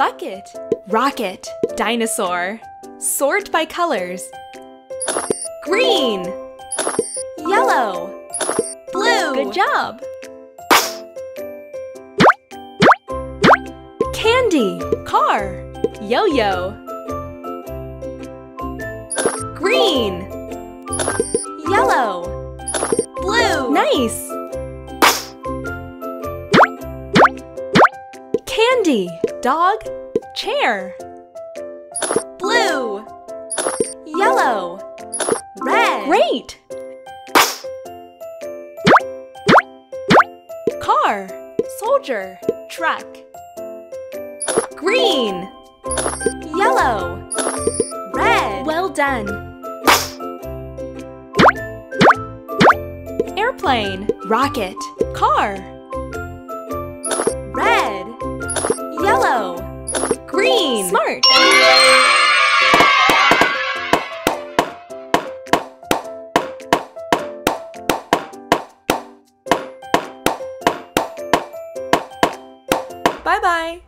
Bucket. Rocket. Dinosaur. Sort by colors. Green. Yellow. Blue. Good job. Candy. Car. Yo-yo. Green. Yellow. Blue. Nice. Candy. Dog. Chair. Blue. Yellow. Red. Great. Car. Soldier. Truck. Green. Yellow. Red. Well done. Airplane. Rocket. Car. Bye-bye.